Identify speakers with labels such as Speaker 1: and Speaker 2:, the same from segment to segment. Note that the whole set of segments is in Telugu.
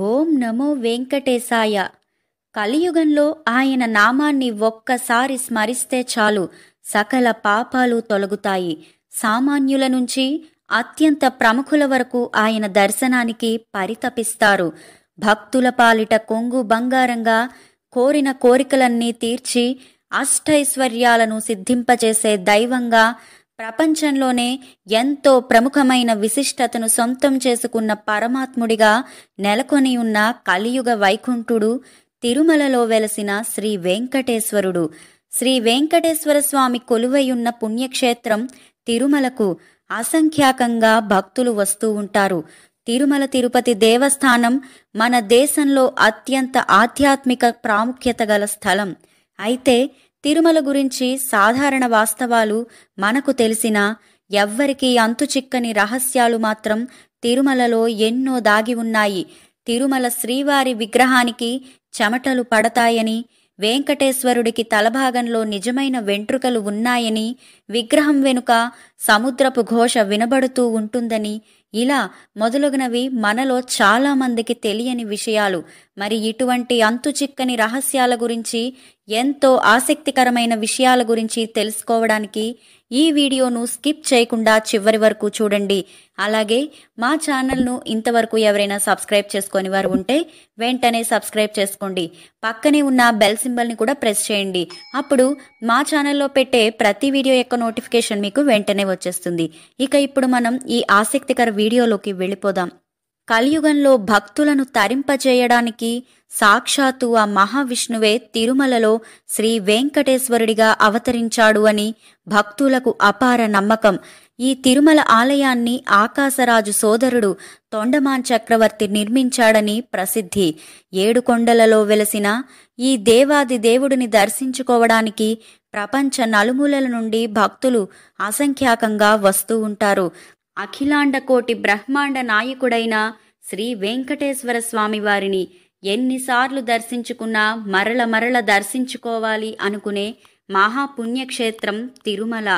Speaker 1: ఓం నమో వెంకటేశాయ. కలియుగంలో ఆయన నామాన్ని ఒక్కసారి స్మరిస్తే చాలు సకల పాపాలు తొలగుతాయి. సామాన్యుల నుంచి అత్యంత ప్రముఖుల వరకు ఆయన దర్శనానికి పరితపిస్తారు. భక్తుల పాలిట కొంగు బంగారంగా కోరిన కోరికలన్నీ తీర్చి అష్టైశ్వర్యాలను సిద్ధింపచేసే దైవంగా ప్రపంచంలోనే ఎంతో ప్రముఖమైన విశిష్టతను సొంతం చేసుకున్న పరమాత్ముడిగా నెలకొని ఉన్న కలియుగ వైకుంఠుడు తిరుమలలో వెలసిన శ్రీ వెంకటేశ్వరుడు. శ్రీ వెంకటేశ్వర స్వామి కొలువైయున్న పుణ్యక్షేత్రం తిరుమలకు అసంఖ్యాకంగా భక్తులు వస్తూ ఉంటారు. తిరుమల తిరుపతి దేవస్థానం మన దేశంలో అత్యంత ఆధ్యాత్మిక ప్రాముఖ్యత గల స్థలం. అయితే తిరుమల గురించి సాధారణ వాస్తవాలు మనకు తెలిసిన ఎవ్వరికీ అంతుచిక్కని రహస్యాలు మాత్రం తిరుమలలో ఎన్నో దాగి ఉన్నాయి. తిరుమల శ్రీవారి విగ్రహానికి చెమటలు పడతాయని వెంకటేశ్వరుడికి తలభాగంలో నిజమైన వెంట్రుకలు ఉన్నాయని విగ్రహం వెనుక సముద్రపు ఘోష వినబడుతూ ఉంటుందని ఇలా మొదలగునవి మనలో చాలా మందికి తెలియని విషయాలు. మరి ఇటువంటి అంతుచిక్కని రహస్యాల గురించి ఎంతో ఆసక్తికరమైన విషయాల గురించి తెలుసుకోవడానికి ఈ వీడియోను స్కిప్ చేయకుండా చివరి వరకు చూడండి. అలాగే మా ఛానల్ను ఇంతవరకు ఎవరైనా సబ్స్క్రైబ్ చేసుకొని వారు ఉంటే వెంటనే సబ్స్క్రైబ్ చేసుకోండి. పక్కనే ఉన్న బెల్ సింబల్ని కూడా ప్రెస్ చేయండి. అప్పుడు మా ఛానల్లో పెట్టే ప్రతి వీడియో యొక్క నోటిఫికేషన్ మీకు వెంటనే వచ్చేస్తుంది. ఇక ఇప్పుడు మనం ఈ ఆసక్తికర వీడియోలోకి వెళ్ళిపోదాం. కలియుగంలో భక్తులను తరింపచేయడానికి సాక్షాత్తు ఆ మహావిష్ణువే తిరుమలలో శ్రీ వెంకటేశ్వరుడిగా అవతరించాడు అని భక్తులకు అపార నమ్మకం. ఈ తిరుమల ఆలయాన్ని ఆకాశరాజు సోదరుడు తొండమాన్ చక్రవర్తి నిర్మించాడని ప్రసిద్ధి. ఏడు కొండలలో వెలసిన ఈ దేవాది దేవుడిని దర్శించుకోవడానికి ప్రపంచ నలుమూలల నుండి భక్తులు అసంఖ్యాకంగా వస్తూ ఉంటారు. అఖిలాండ కోటి బ్రహ్మాండ నాయకుడైన శ్రీ వెంకటేశ్వర స్వామివారిని ఎన్నిసార్లు దర్శించుకున్నా మరల మరల దర్శించుకోవాలి అనుకునే మహాపుణ్యక్షేత్రం తిరుమల.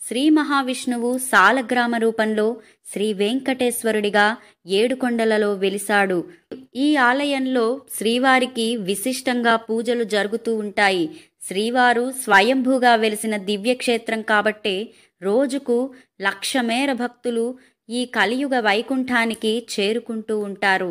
Speaker 1: శ్రీ మహావిష్ణువు సాలగ్రామ రూపంలో శ్రీ వెంకటేశ్వరుడిగా ఏడుకొండలలో వెలిశాడు ఈ ఆలయంలో శ్రీవారికి విశిష్టంగా పూజలు జరుగుతూ ఉంటాయి. శ్రీవారు స్వయంభూగా వెలిసిన దివ్యక్షేత్రం కాబట్టే రోజుకు లక్ష మేర భక్తులు ఈ కలియుగ వైకుంఠానికి చేరుకుంటూ ఉంటారు.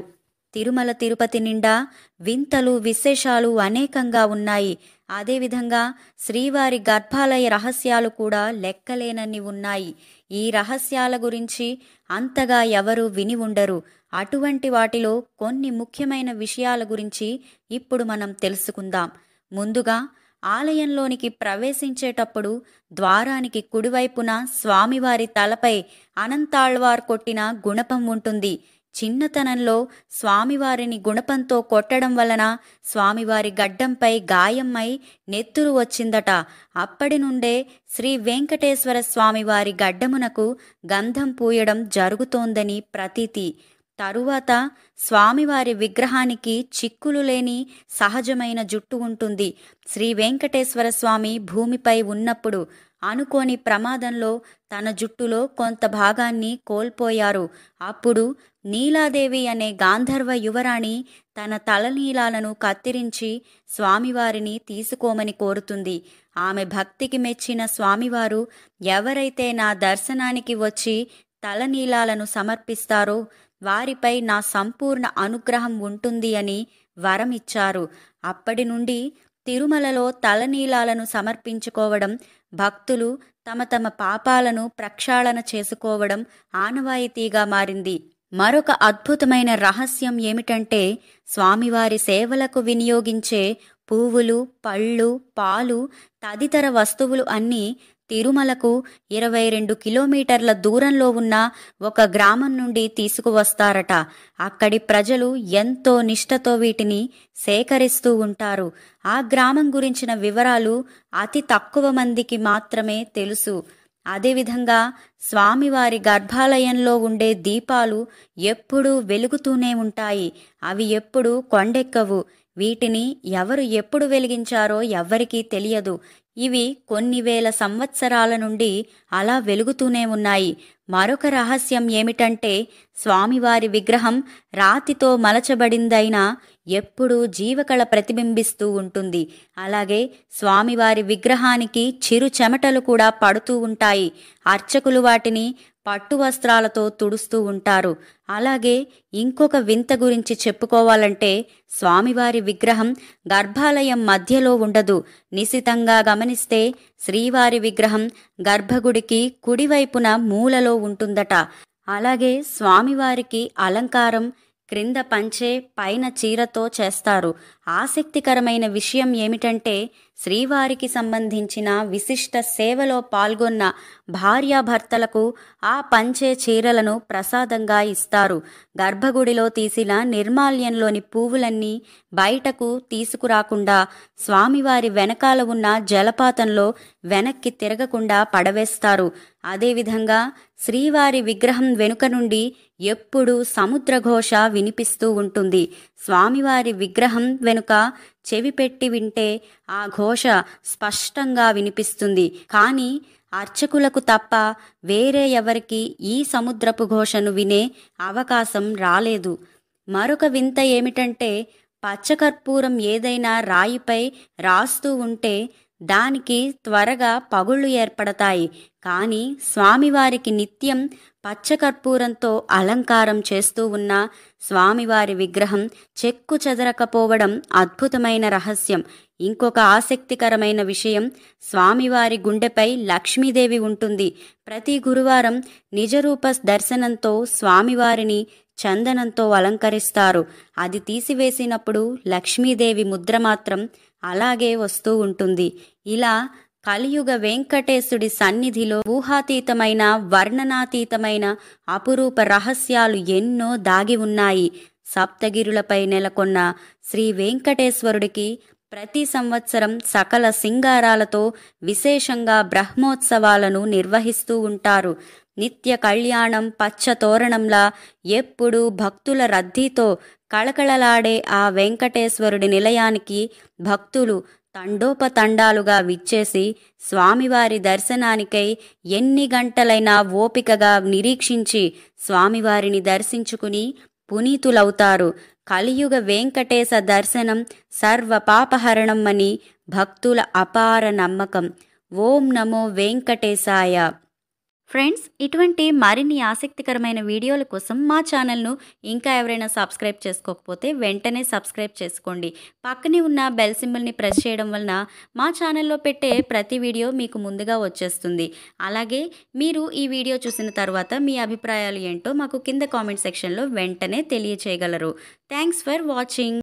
Speaker 1: తిరుమల తిరుపతి నిండా వింతలు విశేషాలు అనేకంగా ఉన్నాయి. అదేవిధంగా శ్రీవారి గర్భాలయ రహస్యాలు కూడా లెక్కలేనన్ని ఉన్నాయి. ఈ రహస్యాల గురించి అంతగా ఎవరు విని ఉండరు. అటువంటి వాటిలో కొన్ని ముఖ్యమైన విషయాల గురించి ఇప్పుడు మనం తెలుసుకుందాం. ముందుగా ఆలయంలోనికి ప్రవేశించేటప్పుడు ద్వారానికి కుడివైపున స్వామివారి తలపై అనంతాళ్వార్ కొట్టిన గుణపం ఉంటుంది. చిన్నతనంలో స్వామివారిని గుణపంతో కొట్టడం వలన స్వామివారి గడ్డంపై గాయమై నెత్తురు వచ్చిందట. అప్పటి నుండే శ్రీ వెంకటేశ్వర స్వామివారి గడ్డమునకు గంధం పూయడం జరుగుతోందని ప్రతీతి. తరువాత స్వామివారి విగ్రహానికి చిక్కులు లేని సహజమైన జుట్టు ఉంటుంది. శ్రీ వెంకటేశ్వర స్వామి భూమిపై ఉన్నప్పుడు అనుకోని ప్రమాదంలో తన జుట్టులో కొంత భాగాన్ని కోల్పోయారు. అప్పుడు నీలాదేవి అనే గాంధర్వ యువరాణి తన తలనీలాలను కత్తిరించి స్వామివారిని తీసుకోమని కోరుతుంది. ఆమె భక్తికి మెచ్చిన స్వామివారు ఎవరైతే నా దర్శనానికి వచ్చి తలనీలాలను సమర్పిస్తారో వారిపై నా సంపూర్ణ అనుగ్రహం ఉంటుంది అని వరమిచ్చారు. అప్పటి నుండి తిరుమలలో తలనీలాలను సమర్పించుకోవడం భక్తులు తమ తమ పాపాలను ప్రక్షాళన చేసుకోవడం ఆనవాయితీగా మారింది. మరొక అద్భుతమైన రహస్యం ఏమిటంటే స్వామివారి సేవలకు వినియోగించే పువ్వులు పళ్ళు పాలు తదితర వస్తువులు అన్నీ తిరుమలకు ఇరవై రెండు కిలోమీటర్ల దూరంలో ఉన్న ఒక గ్రామం నుండి తీసుకువస్తారట. అక్కడి ప్రజలు ఎంతో నిష్టతో వీటిని సేకరిస్తూ ఉంటారు. ఆ గ్రామం గురించిన వివరాలు అతి తక్కువ మందికి మాత్రమే తెలుసు. అదేవిధంగా స్వామివారి గర్భాలయంలో ఉండే దీపాలు ఎప్పుడూ వెలుగుతూనే ఉంటాయి. అవి ఎప్పుడూ కొండెక్కవు. వీటిని ఎవరు ఎప్పుడు వెలిగించారో ఎవ్వరికీ తెలియదు. ఇవి కొన్ని వేల సంవత్సరాల నుండి అలా వెలుగుతూనే ఉన్నాయి. మరొక రహస్యం ఏమిటంటే స్వామివారి విగ్రహం రాతితో మలచబడిందైనా ఎప్పుడూ జీవకళ ప్రతిబింబిస్తూ ఉంటుంది. అలాగే స్వామివారి విగ్రహానికి చిరు చెమటలు కూడా పడుతూ ఉంటాయి. అర్చకులు వాటిని పట్టు వస్త్రాలతో తుడుస్తూ ఉంటారు. అలాగే ఇంకొక వింత గురించి చెప్పుకోవాలంటే స్వామివారి విగ్రహం గర్భాలయం మధ్యలో ఉండదు. నిశితంగా గమనిస్తే శ్రీవారి విగ్రహం గర్భగుడికి కుడివైపున మూలలో ఉంటుందట. అలాగే స్వామివారికి అలంకారం క్రింద పంచే పైన చీరతో చేస్తారు. ఆసక్తికరమైన విషయం ఏమిటంటే శ్రీవారికి సంబంధించిన విశిష్ట సేవలో పాల్గొన్న భార్యాభర్తలకు ఆ పంచే చీరలను ప్రసాదంగా ఇస్తారు. గర్భగుడిలో తీసిన నిర్మాల్యంలోని పువ్వులన్నీ బయటకు తీసుకురాకుండా స్వామివారి వెనకాల ఉన్న జలపాతంలో వెనక్కి తిరగకుండా పడవేస్తారు. అదేవిధంగా శ్రీవారి విగ్రహం వెనుక నుండి ఎప్పుడూ సముద్రఘోష వినిపిస్తూ ఉంటుంది. స్వామివారి విగ్రహం వెనుక చెవి పెట్టి వింటే ఆ ఘోష స్పష్టంగా వినిపిస్తుంది. కానీ అర్చకులకు తప్ప వేరే ఎవరికి ఈ సముద్రపు ఘోషను వినే అవకాశం రాలేదు. మరొక వింత ఏమిటంటే పచ్చకర్పూరం ఏదైనా రాయిపై రాస్తూ ఉంటే దానికి త్వరగా పగుళ్ళు ఏర్పడతాయి. కానీ స్వామివారికి నిత్యం పచ్చకర్పూరంతో అలంకారం చేస్తూ ఉన్న స్వామివారి విగ్రహం చెక్కు చెదరకపోవడం అద్భుతమైన రహస్యం. ఇంకొక ఆసక్తికరమైన విషయం స్వామివారి గుండెపై లక్ష్మీదేవి ఉంటుంది. ప్రతి గురువారం నిజరూప దర్శనంతో స్వామివారిని చందనంతో అలంకరిస్తారు. అది తీసివేసినప్పుడు లక్ష్మీదేవి ముద్ర మాత్రం అలాగే వస్తూ ఉంటుంది. ఇలా కలియుగ వెంకటేశుడి సన్నిధిలో ఊహాతీతమైన వర్ణనాతీతమైన అపురూప రహస్యాలు ఎన్నో దాగి ఉన్నాయి. సప్తగిరులపై నెలకొన్న శ్రీ వెంకటేశ్వరుడికి ప్రతి సంవత్సరం సకల సింగారాలతో విశేషంగా బ్రహ్మోత్సవాలను నిర్వహిస్తూ ఉంటారు. నిత్య కళ్యాణం పచ్చ తోరణంలా ఎప్పుడూ భక్తుల రద్దీతో కళకళలాడే ఆ వెంకటేశ్వరుడి నిలయానికి భక్తులు తండోపతండాలుగా విచ్చేసి స్వామివారి దర్శనానికై ఎన్ని గంటలైనా ఓపికగా నిరీక్షించి స్వామివారిని దర్శించుకుని పునీతులవుతారు. కలియుగ వెంకటేశ దర్శనం సర్వ పాపహరణం అని భక్తుల అపార నమ్మకం. ఓం నమో వెంకటేశాయ. ఫ్రెండ్స్ ఇటువంటి మరిన్ని ఆసక్తికరమైన వీడియోల కోసం మా ఛానల్ను ఇంకా ఎవరైనా సబ్స్క్రైబ్ చేసుకోకపోతే వెంటనే సబ్స్క్రైబ్ చేసుకోండి. పక్కనే ఉన్న బెల్ సింబల్ని ప్రెస్ చేయడం వలన మా ఛానల్లో పెట్టే ప్రతి వీడియో మీకు ముందుగా వచ్చేస్తుంది. అలాగే మీరు ఈ వీడియో చూసిన తర్వాత మీ అభిప్రాయాలు ఏంటో మాకు కింద కామెంట్ సెక్షన్లో వెంటనే తెలియచేయగలరు. Thanks for watching.